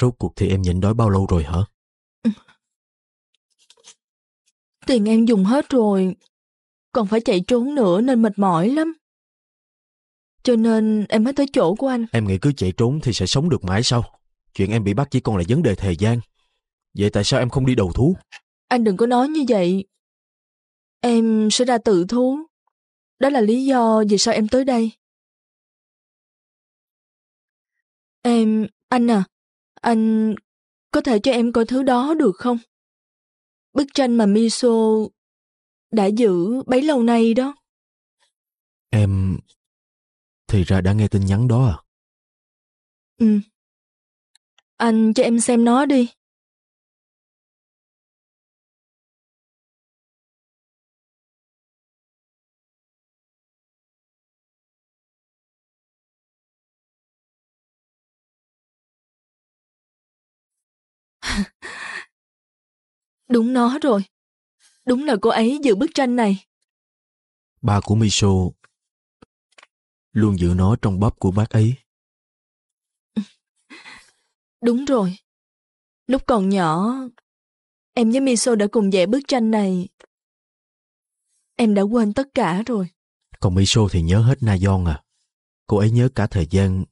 Rốt cuộc thì em nhịn đói bao lâu rồi hả? Tiền em dùng hết rồi. Còn phải chạy trốn nữa nên mệt mỏi lắm. Cho nên em mới tới chỗ của anh. Em nghĩ cứ chạy trốn thì sẽ sống được mãi sao? Chuyện em bị bắt chỉ còn là vấn đề thời gian. Vậy tại sao em không đi đầu thú? Anh đừng có nói như vậy. Em sẽ ra tự thú. Đó là lý do vì sao em tới đây. Em, anh à, anh có thể cho em coi thứ đó được không? Bức tranh mà Miso đã giữ bấy lâu nay đó. Em... Thì ra đã nghe tin nhắn đó à? Ừ. Anh cho em xem nó đi. Đúng nó rồi. Đúng là cô ấy giữ bức tranh này. Ba của Miso luôn giữ nó trong bắp của bác ấy. Đúng rồi. Lúc còn nhỏ, em với Miso đã cùng vẽ bức tranh này. Em đã quên tất cả rồi. Còn Miso thì nhớ hết Na Yon à. Cô ấy nhớ cả thời gian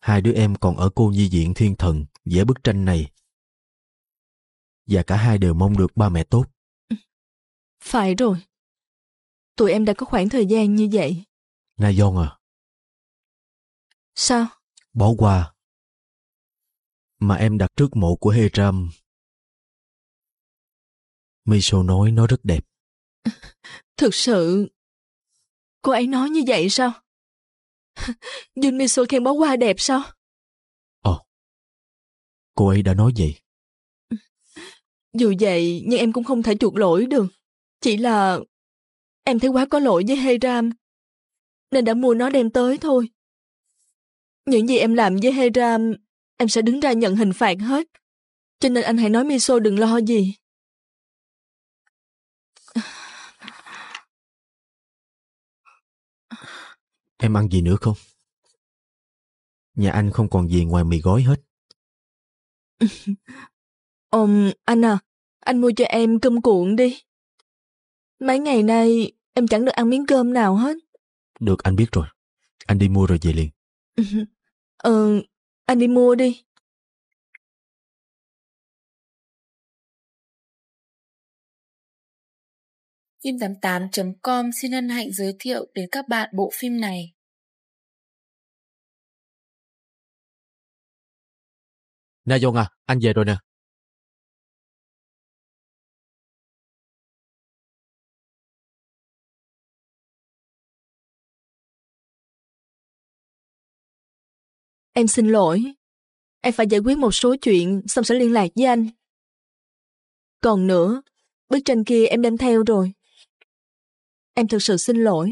hai đứa em còn ở cô nhi viện thiên thần vẽ bức tranh này. Và cả hai đều mong được ba mẹ tốt. Phải rồi. Tụi em đã có khoảng thời gian như vậy. Na Yon à, Sao? bỏ qua. Mà em đặt trước mộ của Heram. Miso nói nó rất đẹp. Thực sự... Cô ấy nói như vậy sao? Jun Miso khen bó hoa đẹp sao? Cô ấy đã nói vậy. Dù vậy, nhưng em cũng không thể chuộc lỗi được. Chỉ là em thấy quá có lỗi với Hiram, nên đã mua nó đem tới thôi. Những gì em làm với Hiram, em sẽ đứng ra nhận hình phạt hết. Cho nên anh hãy nói Miso đừng lo gì. Em ăn gì nữa không? Nhà anh không còn gì ngoài mì gói hết. Ừm, anh à, anh mua cho em cơm cuộn đi. Mấy ngày nay em chẳng được ăn miếng cơm nào hết. Được anh biết rồi. Anh đi mua rồi về liền. Ừ, anh đi mua đi. Phim88.com xin hân hạnh giới thiệu đến các bạn bộ phim này. Na Yon à, anh về rồi nè. Em xin lỗi. Em phải giải quyết một số chuyện xong sẽ liên lạc với anh. Còn nữa, bức tranh kia em đem theo rồi. Em thực sự xin lỗi.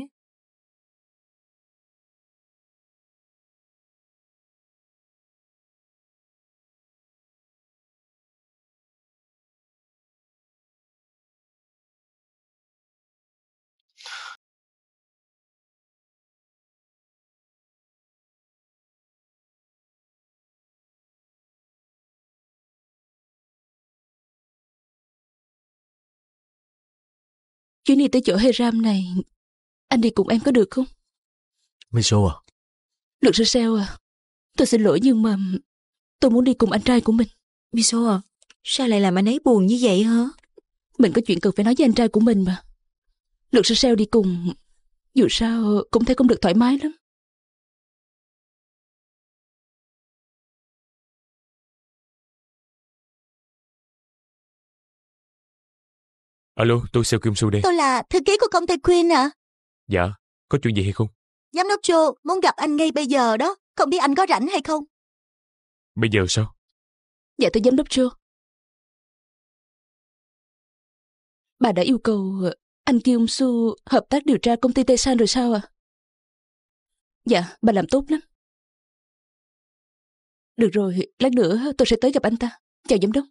Chuyến đi tới chỗ Hiram này, anh đi cùng em có được không? Miso à, Luật sư Seo à, tôi xin lỗi nhưng mà tôi muốn đi cùng anh trai của mình. Miso à, sao lại làm anh ấy buồn như vậy hả? Mình có chuyện cần phải nói với anh trai của mình mà. Luật sư Seo đi cùng, dù sao cũng thấy không được thoải mái lắm. Alo, tôi Seo Kim Su đây. Tôi là thư ký của công ty Queen à. Dạ, có chuyện gì hay không? Giám đốc Joe muốn gặp anh ngay bây giờ đó. Không biết anh có rảnh hay không? Bây giờ sao? Dạ tôi giám đốc chưa? Bà đã yêu cầu anh Kim Su hợp tác điều tra công ty Tây San rồi sao à? Dạ, bà làm tốt lắm. Được rồi, lát nữa tôi sẽ tới gặp anh ta. Chào giám đốc.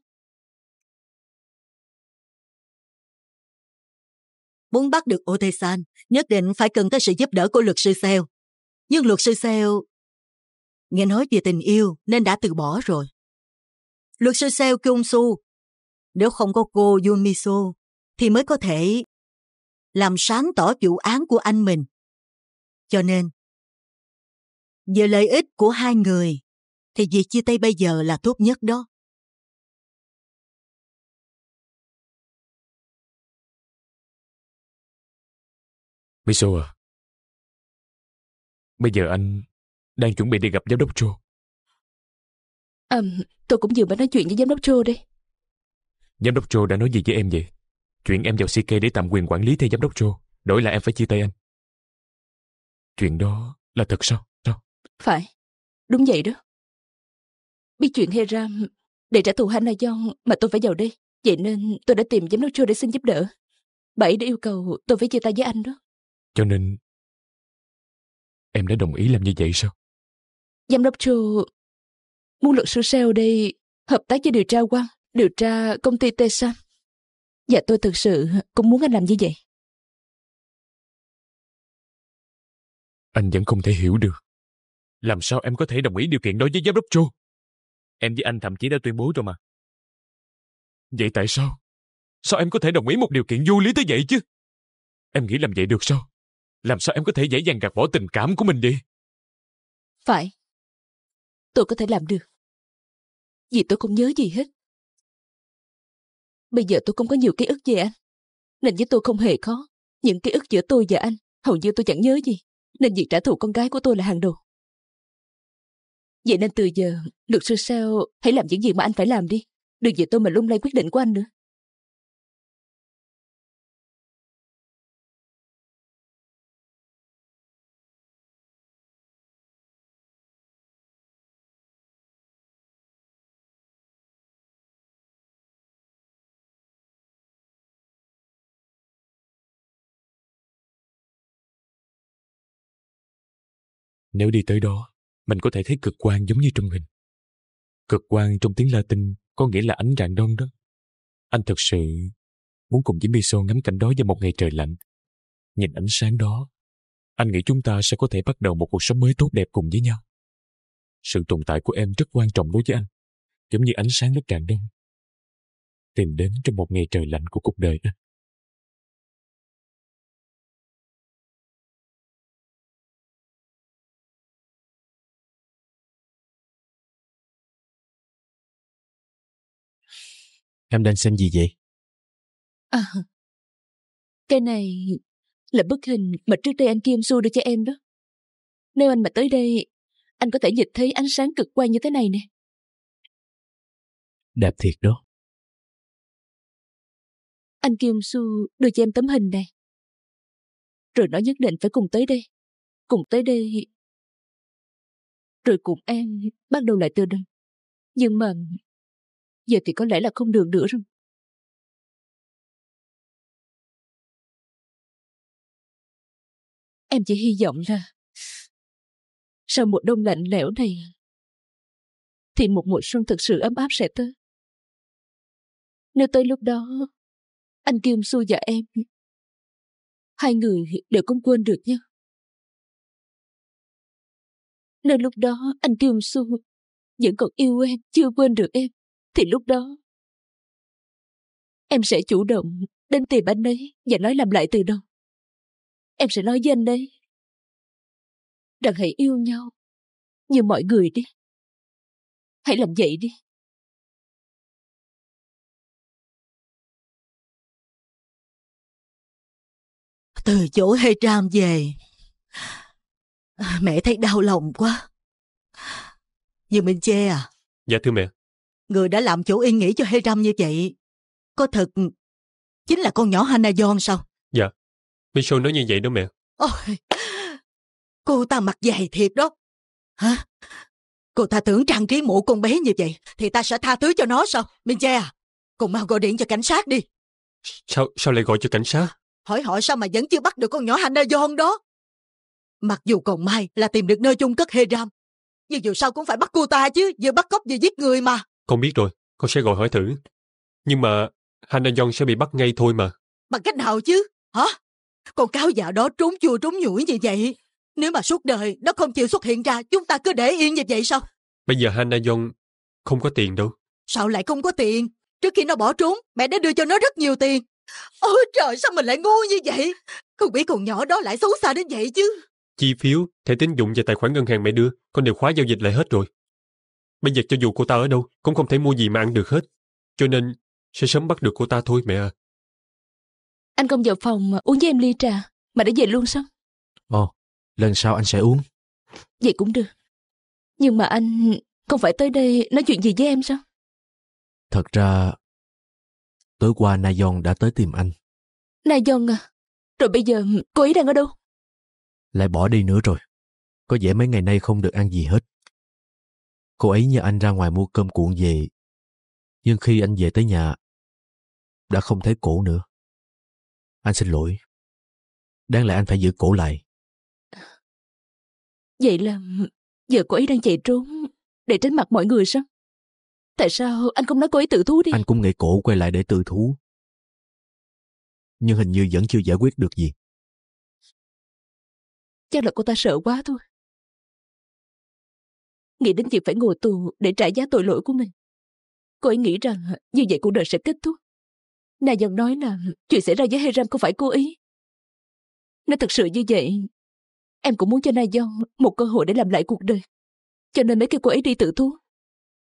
Muốn bắt được Otesan, nhất định phải cần tới sự giúp đỡ của luật sư Seo. Nhưng luật sư Seo Nghe nói về tình yêu nên đã từ bỏ rồi. Luật sư Seo Kyung Su, nếu không có cô Yoon Miso, thì mới có thể làm sáng tỏ vụ án của anh mình. Cho nên, về lợi ích của hai người thì việc chia tay bây giờ là tốt nhất đó. Miso à, bây giờ anh đang chuẩn bị đi gặp giám đốc Joe. À, tôi cũng vừa mới nói chuyện với giám đốc Joe đây. Giám đốc Joe đã nói gì với em vậy? Chuyện em vào CK để tạm quyền quản lý thay giám đốc Joe, đổi lại em phải chia tay anh. Chuyện đó là thật sao? Sao? Phải, đúng vậy đó. Biết chuyện Hiram để trả thù Hannah Young mà tôi phải vào đây. Vậy nên tôi đã tìm giám đốc Joe để xin giúp đỡ. Bà ấy đã yêu cầu tôi phải chia tay với anh đó. Cho nên em đã đồng ý làm như vậy sao? Giám đốc Joe muốn luật sư Seo đây hợp tác với điều tra quan, điều tra công ty Tesan. Và tôi thực sự cũng muốn anh làm như vậy. Anh vẫn không thể hiểu được. Làm sao em có thể đồng ý điều kiện đó với giám đốc Joe? Em với anh thậm chí đã tuyên bố rồi mà. Vậy tại sao? Sao em có thể đồng ý một điều kiện vô lý tới vậy chứ? Em nghĩ làm vậy được sao? Làm sao em có thể dễ dàng gạt bỏ tình cảm của mình đi? Phải. Tôi có thể làm được. Vì tôi không nhớ gì hết. Bây giờ tôi không có nhiều ký ức về anh. Nên với tôi không hề khó. Những ký ức giữa tôi và anh, hầu như tôi chẳng nhớ gì. Nên việc trả thù con gái của tôi là hàng đầu. Vậy nên từ giờ, luật sư sao hãy làm những gì mà anh phải làm đi. Đừng vì tôi mà lung lay quyết định của anh nữa. Nếu đi tới đó, mình có thể thấy cực quang giống như trong hình. Cực quang trong tiếng Latin có nghĩa là ánh rạng đông đó. Anh thật sự muốn cùng với Miso ngắm cảnh đó vào một ngày trời lạnh. Nhìn ánh sáng đó, anh nghĩ chúng ta sẽ có thể bắt đầu một cuộc sống mới tốt đẹp cùng với nhau. Sự tồn tại của em rất quan trọng đối với anh, giống như ánh sáng lúc rạng đông. Tìm đến trong một ngày trời lạnh của cuộc đời anh. Em đang xem gì vậy? À, cái này là bức hình mà trước đây anh Kim Su đưa cho em đó. Nếu anh mà tới đây, anh có thể nhìn thấy ánh sáng cực quang như thế này nè. Đẹp thiệt đó. Anh Kim Su đưa cho em tấm hình này. Rồi nói nhất định phải cùng tới đây. Cùng tới đây. Rồi cùng em bắt đầu lại từ đầu. Nhưng mà giờ thì có lẽ là không được nữa rồi. Em chỉ hy vọng là sau một đông lạnh lẽo này thì một mùa xuân thực sự ấm áp sẽ tới. Nếu tới lúc đó anh Kim Su và em hai người đều không quên được nhau. Nên lúc đó anh Kim Su vẫn còn yêu em, chưa quên được em thì lúc đó em sẽ chủ động đến tìm anh ấy và nói làm lại từ đầu. Em sẽ nói với anh ấy rằng hãy yêu nhau như mọi người đi. Hãy làm vậy đi. Từ chỗ hay tram về, mẹ thấy đau lòng quá. Như Minh Che à, Dạ thưa mẹ. Người đã làm chỗ yên nghỉ cho Hiram như vậy, có thật chính là con nhỏ Hannah John sao? Michelle nói như vậy đó mẹ. Ôi, cô ta mặt dày thiệt đó. Hả? Cô ta tưởng trang trí mộ con bé như vậy thì ta sẽ tha thứ cho nó sao? Minh Che à, cùng mau gọi điện cho cảnh sát đi. Sao sao lại gọi cho cảnh sát? Hỏi họ sao mà vẫn chưa bắt được con nhỏ Hannah John đó. Mặc dù còn may là tìm được nơi chung cất Hiram, nhưng dù sao cũng phải bắt cô ta chứ, vừa bắt cóc vừa giết người mà. Con biết rồi, con sẽ gọi hỏi thử. Nhưng mà Hannah Young sẽ bị bắt ngay thôi mà. Bằng cách nào chứ? Hả? Con cáo già đó trốn chua trốn nhủi như vậy. Nếu mà suốt đời nó không chịu xuất hiện ra, chúng ta cứ để yên như vậy sao? Bây giờ Hana Yon không có tiền đâu. Sao lại không có tiền? Trước khi nó bỏ trốn, mẹ đã đưa cho nó rất nhiều tiền. Ôi trời, sao mình lại ngu như vậy? Không biết con nhỏ đó lại xấu xa đến vậy chứ. Chi phiếu, thẻ tín dụng và tài khoản ngân hàng mẹ đưa, con đều khóa giao dịch lại hết rồi. Bây giờ cho dù cô ta ở đâu, cũng không thể mua gì mà ăn được hết. Cho nên, sẽ sớm bắt được cô ta thôi mẹ à. Anh không vào phòng mà uống với em ly trà, mà đã về luôn sao? Ồ, lần sau anh sẽ uống. Vậy cũng được. Nhưng mà anh không phải tới đây nói chuyện gì với em sao? Thật ra, tối qua Nayon đã tới tìm anh, Này Dần à, rồi bây giờ cô ấy đang ở đâu? lại bỏ đi nữa rồi. Có vẻ mấy ngày nay không được ăn gì hết. Cô ấy nhờ anh ra ngoài mua cơm cuộn về. Nhưng khi anh về tới nhà, đã không thấy cổ nữa. Anh xin lỗi. Đáng lẽ anh phải giữ cổ lại. Vậy là giờ cô ấy đang chạy trốn để tránh mặt mọi người sao? Tại sao anh không nói cô ấy tự thú đi? Anh cũng nghĩ cổ quay lại để tự thú. Nhưng hình như vẫn chưa giải quyết được gì. Chắc là cô ta sợ quá thôi. Nghĩ đến việc phải ngồi tù để trả giá tội lỗi của mình. Cô ấy nghĩ rằng như vậy cuộc đời sẽ kết thúc. Nàng dần nói là chuyện xảy ra với Hiram không phải cố ý. Nếu thật sự như vậy, em cũng muốn cho Na Dông một cơ hội để làm lại cuộc đời. Cho nên mới kêu cô ấy đi tự thú.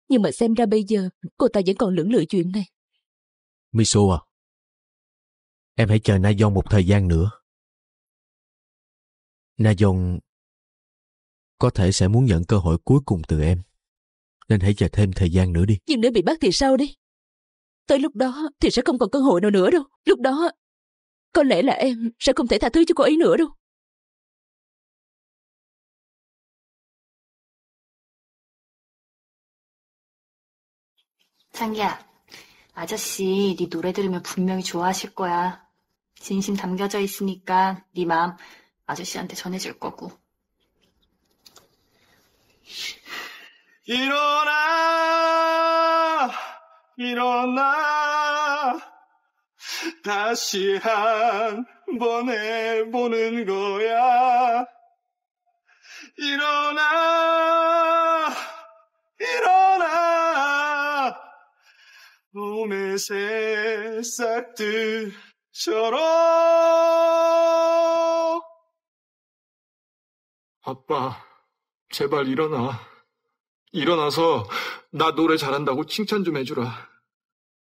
Nhưng mà xem ra bây giờ cô ta vẫn còn lưỡng lự chuyện này. Miso à, em hãy chờ Na Dông một thời gian nữa. Na Dông có thể sẽ muốn nhận cơ hội cuối cùng từ em. Nên hãy chờ thêm thời gian nữa đi. Nhưng nếu bị bắt thì sao đi? Tới lúc đó thì sẽ không còn cơ hội nào nữa đâu. Lúc đó có lẽ là em sẽ không thể tha thứ cho cô ấy nữa đâu. 창기야, 아저씨 네 노래 들으면 분명히 좋아하실 거야. 진심 담겨져 있으니까 네 마음 아저씨한테 전해줄 거고. 일어나, 일어나, 다시 한 번 해보는 거야. 일어나, 일어나, 봄의 새싹들처럼. 아빠, 제발 일어나. 일어나서 나 노래 잘한다고 칭찬 좀 해주라.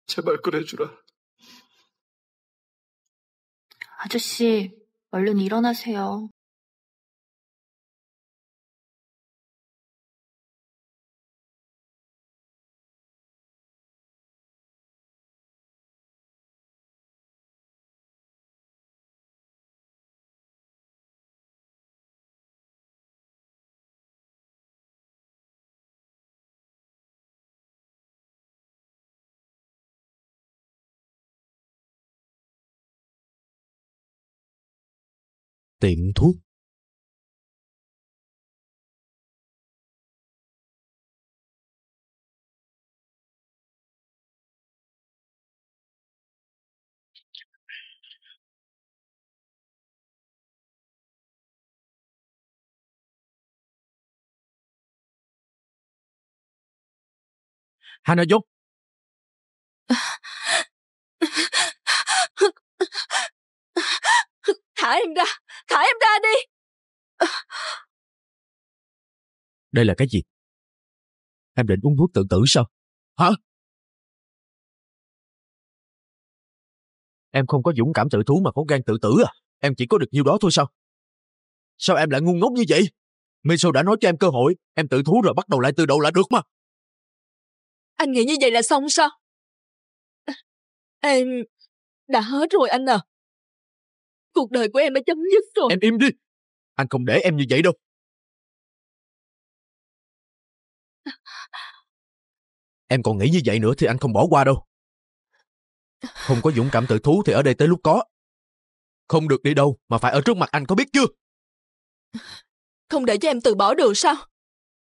제발 그래주라. 아저씨, 얼른 일어나세요. Tiệm thuốc. Hanayo, Thả em ra, thả em ra đi. đây là cái gì? Em định uống thuốc tự tử sao? Hả? Em không có dũng cảm tự thú mà có gan tự tử à? Em chỉ có được nhiêu đó thôi sao? Sao em lại ngu ngốc như vậy? Miso đã nói cho em cơ hội, em tự thú rồi bắt đầu lại từ đầu là được mà. Anh nghĩ như vậy là xong sao? Em đã hết rồi anh à. Cuộc đời của em đã chấm dứt rồi. Em im đi. Anh không để em như vậy đâu. Em còn nghĩ như vậy nữa thì anh không bỏ qua đâu. Không có dũng cảm tự thú thì ở đây tới lúc có. Không được đi đâu mà phải ở trước mặt anh có biết chưa? Không để cho em từ bỏ được sao?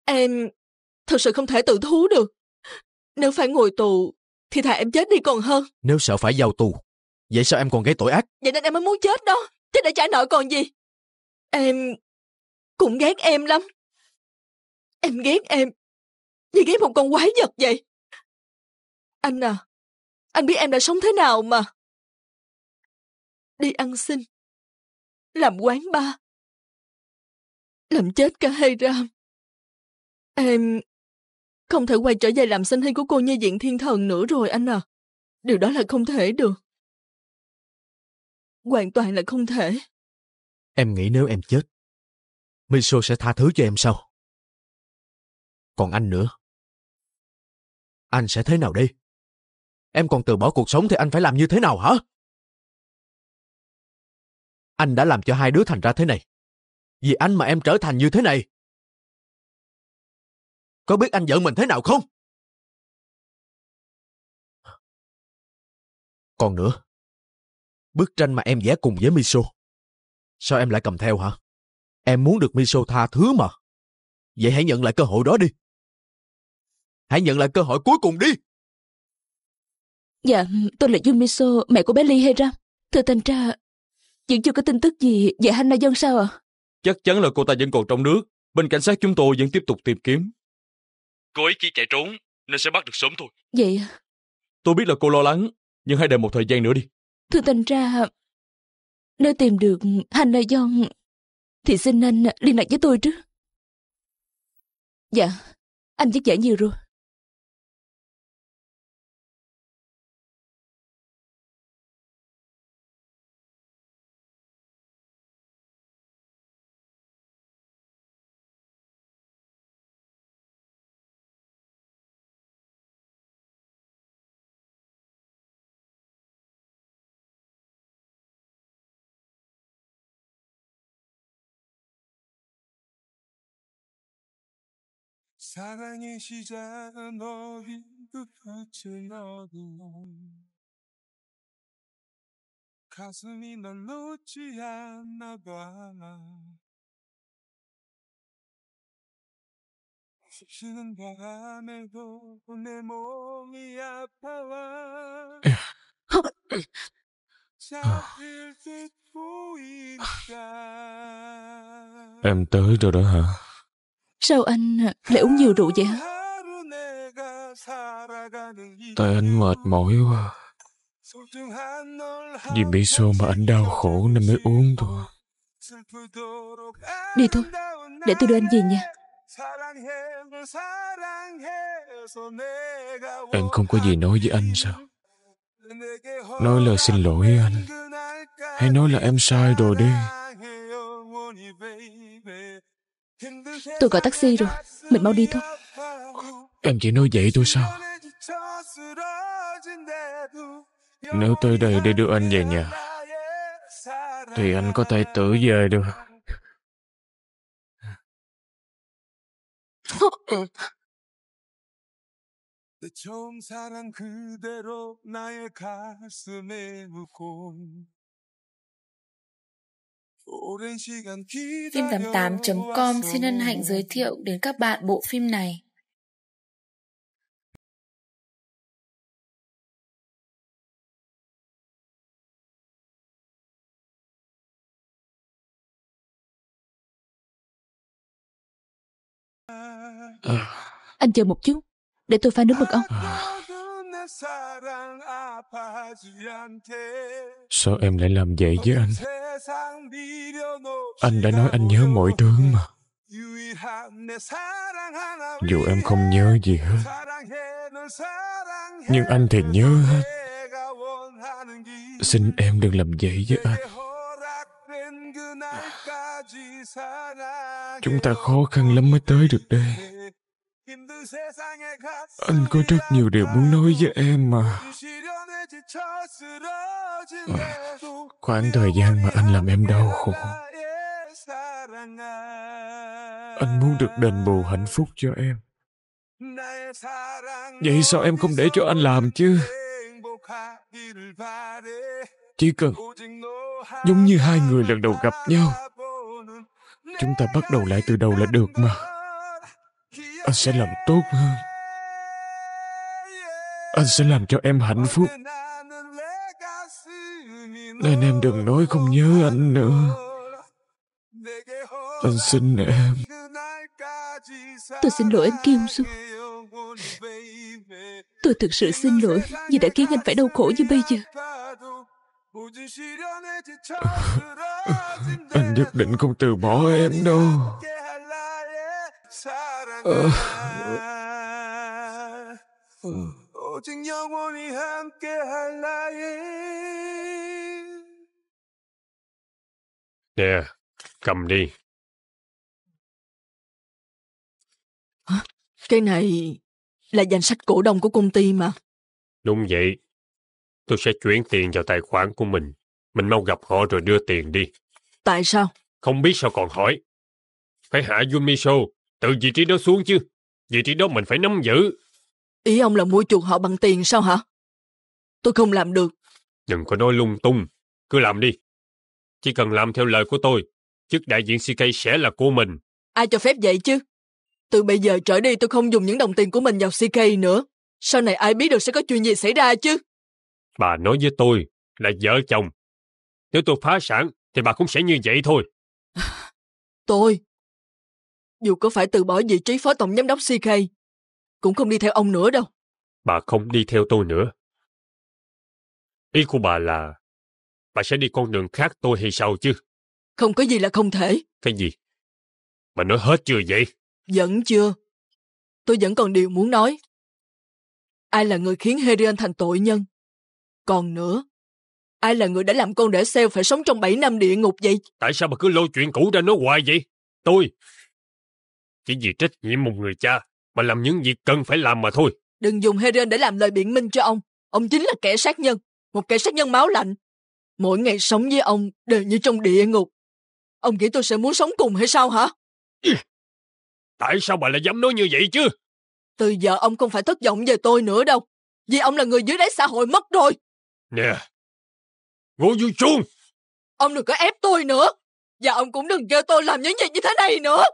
Em thật sự không thể tự thú được. Nếu phải ngồi tù thì thà em chết đi còn hơn. Nếu sợ phải vào tù, vậy sao em còn gây tội ác? Vậy nên em mới muốn chết đó. chết để trả nợ còn gì. Em cũng ghét em lắm. Em ghét em, như ghét một con quái vật vậy. Anh à, anh biết em đã sống thế nào mà. Đi ăn xin, làm quán ba, làm chết cả hai ram. Em không thể quay trở về làm sinh hay của cô như diện thiên thần nữa rồi anh à. Điều đó là không thể được. Hoàn toàn là không thể. Em nghĩ nếu em chết, Miso sẽ tha thứ cho em sao? Còn anh nữa. Anh sẽ thế nào đây? Em còn từ bỏ cuộc sống thì anh phải làm như thế nào hả? Anh đã làm cho hai đứa thành ra thế này. Vì anh mà em trở thành như thế này. Có biết anh giận mình thế nào không? Còn nữa, bức tranh mà em vẽ cùng với Miso. Sao em lại cầm theo hả? Em muốn được Miso tha thứ mà. Vậy hãy nhận lại cơ hội đó đi. Hãy nhận lại cơ hội cuối cùng đi. Dạ, tôi là Yumiso, mẹ của bé Ly hay Ram. Thưa thanh tra, vẫn chưa có tin tức gì về Hana Dân sao ạ? À? Chắc chắn là cô ta vẫn còn trong nước. Bên cảnh sát chúng tôi vẫn tiếp tục tìm kiếm. Cô ấy chỉ chạy trốn, nên sẽ bắt được sớm thôi. Vậy Tôi biết là cô lo lắng, nhưng hãy đợi một thời gian nữa đi. Thưa tình ra nếu tìm được hành là do... thì xin anh liên lạc với tôi trước. Dạ, anh vất dễ nhiều rồi. 사랑의 시작은 어딘가 끝을 너도 가슴이 널 놓지 않나 봐. 쉬는 밤에도 내 몸이 아파와 잡힐 듯 보인다. Em tới đó? Sao anh lại uống nhiều rượu vậy hả? Tại anh mệt mỏi quá. Vì Miso mà anh đau khổ nên mới uống thôi. Đi thôi, để tôi đưa anh về nhà. Em không có gì nói với anh sao? Nói lời xin lỗi anh. Hãy nói là em sai rồi đi. Tôi gọi taxi rồi, mình mau đi thôi. Em chỉ nói vậy thôi sao? Nếu tới đây để đưa anh về nhà, thì anh có thể tự về được. 내 처음 사랑 그대로 나의 가슴에 묻고 오랜 시간 Phim88.com xin hân hạnh giới thiệu đến các bạn bộ phim này. À, Anh chờ một chút, để tôi pha nước mật ong. Sao em lại làm vậy với anh? Anh đã nói anh nhớ mọi thứ mà. Dù em không nhớ gì hết, nhưng anh thì nhớ hết. Xin em đừng làm vậy với anh. Chúng ta khó khăn lắm mới tới được đây. Anh có rất nhiều điều muốn nói với em mà. À, khoảng thời gian mà anh làm em đau khổ. Anh muốn được đền bù hạnh phúc cho em. Vậy sao em không để cho anh làm chứ? Chỉ cần giống như hai người lần đầu gặp nhau. Chúng ta bắt đầu lại từ đầu là được mà. Anh sẽ làm tốt hơn. Anh sẽ làm cho em hạnh phúc. Nên em đừng nói không nhớ anh nữa. Anh xin em. Tôi xin lỗi anh Kim Su. Tôi thực sự xin lỗi vì đã khiến anh phải đau khổ như bây giờ. Anh nhất định không từ bỏ em đâu. Ờ. 오직 영원히 함께 할 나의 Nè, cầm đi. Cái này là danh sách cổ đông của công ty mà. Đúng vậy. Tôi sẽ chuyển tiền vào tài khoản của mình. Mình mau gặp họ rồi đưa tiền đi. Tại sao? Không biết sao còn hỏi. Phải hạ Yumiso từ vị trí đó xuống chứ. Vị trí đó mình phải nắm giữ. Ý ông là mua chuộc họ bằng tiền sao hả? Tôi không làm được. Đừng có nói lung tung. Cứ làm đi. Chỉ cần làm theo lời của tôi, chức đại diện CK sẽ là của mình. Ai cho phép vậy chứ? Từ bây giờ trở đi tôi không dùng những đồng tiền của mình vào CK nữa. Sau này ai biết được sẽ có chuyện gì xảy ra chứ? Bà nói với tôi là vợ chồng. Nếu tôi phá sản thì bà cũng sẽ như vậy thôi. Tôi, dù có phải từ bỏ vị trí phó tổng giám đốc CK, cũng không đi theo ông nữa đâu. Bà không đi theo tôi nữa. Ý của bà là bà sẽ đi con đường khác tôi hay sao chứ? Không có gì là không thể. Cái gì? Bà nói hết chưa vậy? Vẫn chưa. Tôi vẫn còn điều muốn nói. Ai là người khiến Herion thành tội nhân? Còn nữa, ai là người đã làm con rể sale phải sống trong 7 năm địa ngục vậy? Tại sao bà cứ lôi chuyện cũ ra nói hoài vậy? Tôi chỉ vì trách nhiệm một người cha mà làm những việc cần phải làm mà thôi. Đừng dùng Herion để làm lời biện minh cho ông. Ông chính là kẻ sát nhân, một kẻ sát nhân máu lạnh. Mỗi ngày sống với ông đều như trong địa ngục. Ông nghĩ tôi sẽ muốn sống cùng hay sao hả? Tại sao bà lại dám nói như vậy chứ? Từ giờ ông không phải thất vọng về tôi nữa đâu. Vì ông là người dưới đáy xã hội mất rồi. Nè, Ngô Du Chuông! Ông đừng có ép tôi nữa. Và ông cũng đừng kêu tôi làm những việc như thế này nữa.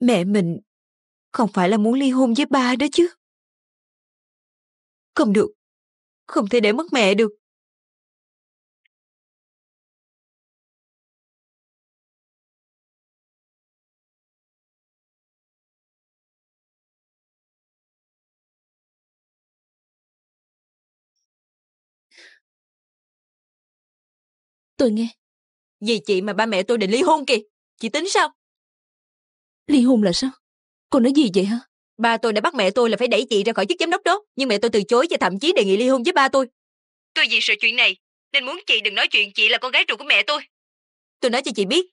Mẹ mình không phải là muốn ly hôn với ba đó chứ. Không được, không thể để mất mẹ được. Tôi nghe. Vì chị mà ba mẹ tôi định ly hôn kìa. Chị tính sao? Ly hôn là sao? Cô nói gì vậy hả? Ba tôi đã bắt mẹ tôi là phải đẩy chị ra khỏi chức giám đốc đó. Nhưng mẹ tôi từ chối và thậm chí đề nghị ly hôn với ba tôi. Tôi vì sợ chuyện này, nên muốn chị đừng nói chuyện chị là con gái ruột của mẹ tôi. Tôi nói cho chị biết,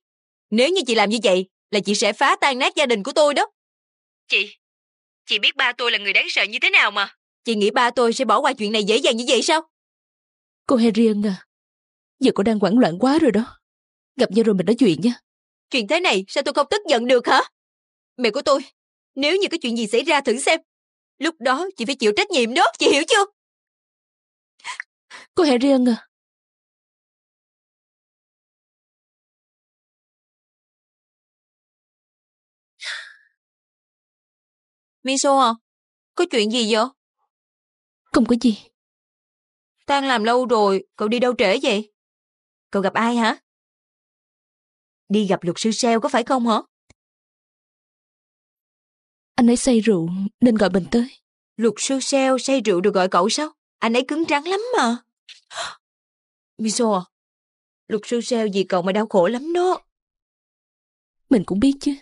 nếu như chị làm như vậy, là chị sẽ phá tan nát gia đình của tôi đó. Chị, chị biết ba tôi là người đáng sợ như thế nào mà. Chị nghĩ ba tôi sẽ bỏ qua chuyện này dễ dàng như vậy sao? Cô Harriet à, giờ cô đang hoảng loạn quá rồi đó. Gặp nhau rồi mình nói chuyện nha. Chuyện thế này sao tôi không tức giận được hả? Mẹ của tôi, nếu như có chuyện gì xảy ra thử xem. Lúc đó chị phải chịu trách nhiệm đó, chị hiểu chưa? Cô Harriet à, Miso à, có chuyện gì vậy? không có gì. Tan làm lâu rồi, cậu đi đâu trễ vậy? Cậu gặp ai hả? Đi gặp luật sư sale có phải không hả? Anh ấy say rượu nên gọi mình tới. Luật sư sale say rượu được gọi cậu sao? Anh ấy cứng rắn lắm mà. Miso à, luật sư sale vì cậu mà đau khổ lắm đó. Mình cũng biết chứ.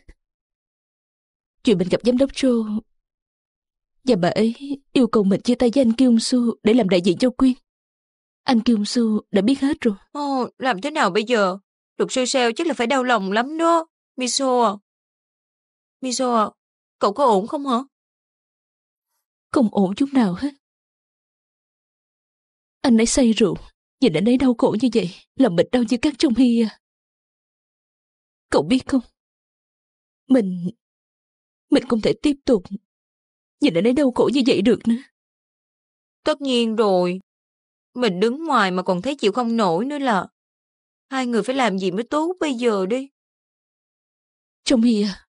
Chuyện mình gặp giám đốc Joe và bà ấy yêu cầu mình chia tay với anh Kyung Su để làm đại diện cho Quyên. Anh Kyung Su đã biết hết rồi. Ồ, làm thế nào bây giờ? Luật sư sale chắc là phải đau lòng lắm đó. Miso à. Miso à, cậu có ổn không hả? Không ổn chút nào hết. Anh ấy say rượu, nhìn anh ấy đau khổ như vậy, lòng mình đau như cắt trong hi à. Cậu biết không? Mình... Mình không thể tiếp tục nhìn anh ấy đau khổ như vậy được nữa. Tất nhiên rồi. Mình đứng ngoài mà còn thấy chịu không nổi nữa là. Hai người phải làm gì mới tốt bây giờ đi. Trong hi à.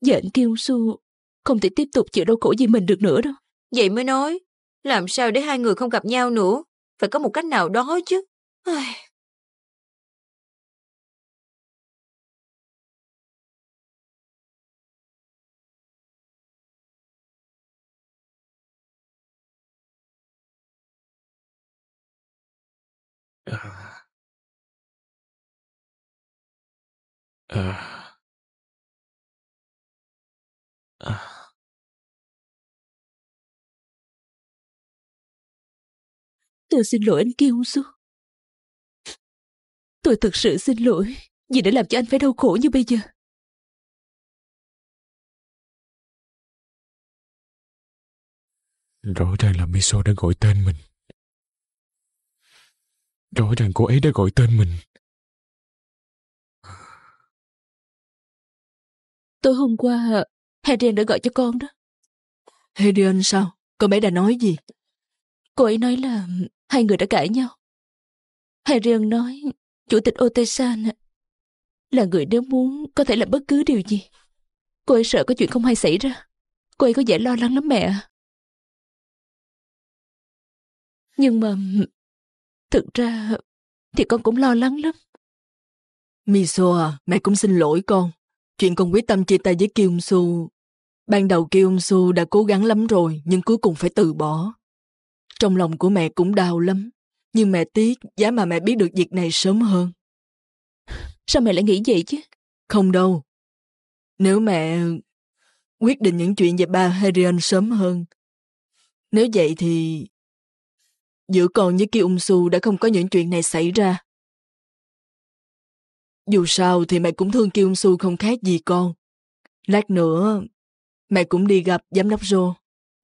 Dạ anh Kim Su không thể tiếp tục chịu đau khổ vì mình được nữa đâu. Vậy mới nói, làm sao để hai người không gặp nhau nữa? Phải có một cách nào đó chứ. Ai... Tôi xin lỗi anh Kiêu Su. Tôi thực sự xin lỗi vì đã làm cho anh phải đau khổ như bây giờ. Rõ ràng là Miso đã gọi tên mình. Rõ ràng cô ấy đã gọi tên mình. Tối hôm qua, Herian đã gọi cho con đó. Herian sao? Con bé đã nói gì? Cô ấy nói là hai người đã cãi nhau. Herian nói Chủ tịch Otesan là người nếu muốn có thể làm bất cứ điều gì. Cô ấy sợ có chuyện không hay xảy ra. Cô ấy có vẻ lo lắng lắm mẹ. Nhưng mà thực ra thì con cũng lo lắng lắm. Miso à, mẹ cũng xin lỗi con. Chuyện con quyết tâm chia tay với Kyung Su. Ban đầu Kyung Su đã cố gắng lắm rồi, nhưng cuối cùng phải từ bỏ. Trong lòng của mẹ cũng đau lắm. Nhưng mẹ tiếc, giá mà mẹ biết được việc này sớm hơn. Sao mẹ lại nghĩ vậy chứ? Không đâu. Nếu mẹ quyết định những chuyện về ba Herion sớm hơn, nếu vậy thì giữa con với Ki Ung Su đã không có những chuyện này xảy ra. Dù sao thì mẹ cũng thương Ki Ung Su không khác gì con. Lát nữa, mẹ cũng đi gặp giám đốc Joe.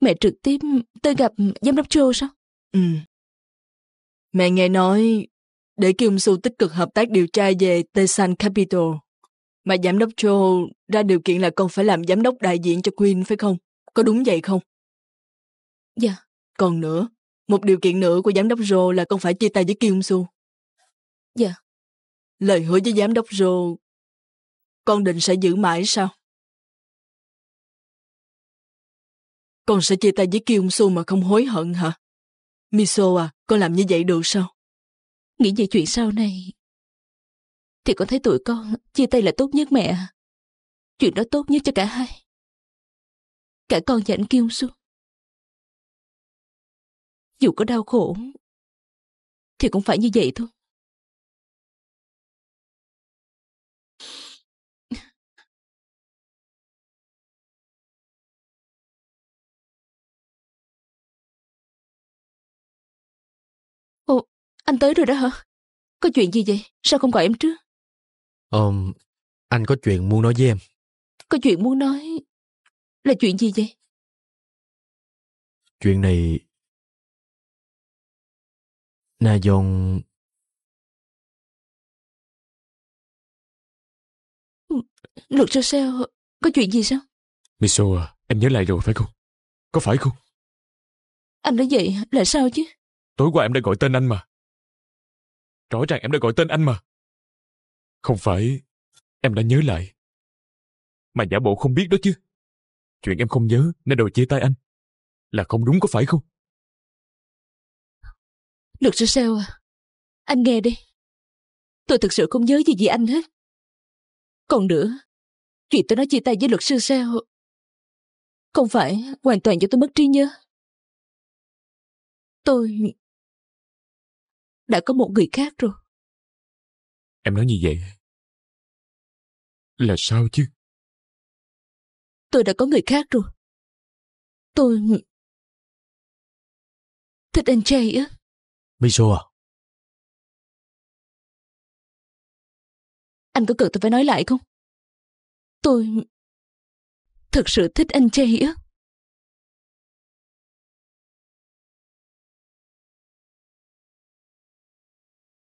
Mẹ trực tiếp tới gặp giám đốc Joe sao? Ừ. Mẹ nghe nói để Kim Su tích cực hợp tác điều tra về Tesan Capital. Mà giám đốc Cho ra điều kiện là con phải làm giám đốc đại diện cho Queen phải không? Có đúng vậy không? Dạ. Còn nữa, một điều kiện nữa của giám đốc Joe là con phải chia tay với Kim Su. Dạ. Lời hứa với giám đốc Joe, con định sẽ giữ mãi sao? Con sẽ chia tay với Kim Su mà không hối hận hả? Miso à, con làm như vậy được sao? Nghĩ về chuyện sau này, thì con thấy tụi con chia tay là tốt nhất mẹ Chuyện đó tốt nhất cho cả hai. Cả con và anh Kim Su. Dù có đau khổ, thì cũng phải như vậy thôi. Anh tới rồi đó hả? Có chuyện gì vậy? Sao không gọi em trước? um, anh có chuyện muốn nói với em. Có chuyện muốn nói là chuyện gì vậy? Chuyện này... Na Dông... Luật sư sao? Có chuyện gì sao? Miso à, em nhớ lại rồi phải không? Có phải không? Anh nói vậy là sao chứ? Tối qua em đã gọi tên anh mà. Rõ ràng em đã gọi tên anh mà. Không phải em đã nhớ lại. Mà giả bộ không biết đó chứ. Chuyện em không nhớ nên đòi chia tay anh. Là không đúng có phải không? Luật sư sao à? Anh nghe đi. Tôi thực sự không nhớ gì gì anh hết. Còn nữa, chuyện tôi nói chia tay với luật sư sao không phải hoàn toàn cho tôi mất trí nhớ. Tôi đã có một người khác rồi. Em nói như vậy là sao chứ? Tôi đã có người khác rồi. Tôi thích anh Jay á. Miso à? Anh có cần tôi phải nói lại không? Tôi thật sự thích anh Jay á.